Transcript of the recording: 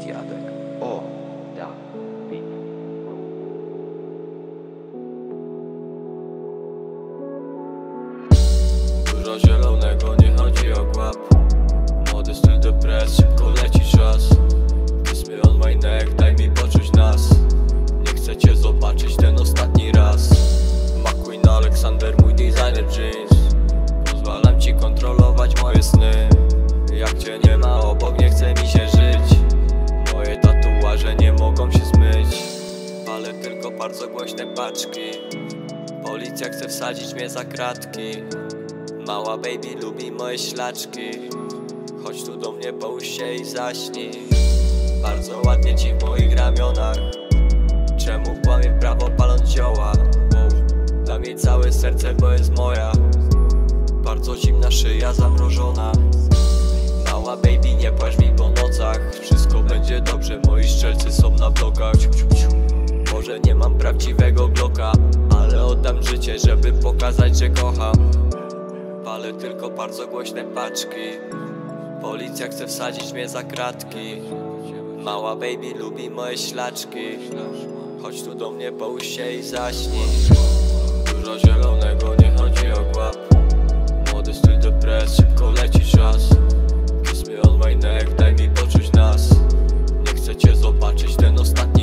Dziadek. O, da. Dużo zielonego, nie chodzi o głap Młody styl depres, szybko leci czas Kiss me on my neck, daj mi poczuć nas Nie chcę cię zobaczyć ten ostatni obok, nie chce mi się żyć. Moje tatuaże nie mogą się zmyć. Ale tylko bardzo głośne paczki. Policja chce wsadzić mnie za kratki. Mała baby lubi moje ślaczki. Chodź tu do mnie, połóż się i zaśnij. Bardzo ładnie ci w moich ramionach. Czemu kłamie prawo paląc zioła? Dam jej całe serce, bo jest moja. Bardzo zimna szyja zamrożona dobrze, moi szczelcy są na blokach. Może nie mam prawdziwego bloka Ale oddam życie, żeby pokazać, że kocham. Palę tylko bardzo głośne paczki. Policja chce wsadzić mnie za kratki. Mała baby lubi moje ślaczki. Chodź tu do mnie, połóż się i zaśnij. Dużo zielonego, nie chodzi o głap zobaczyć ten ostatni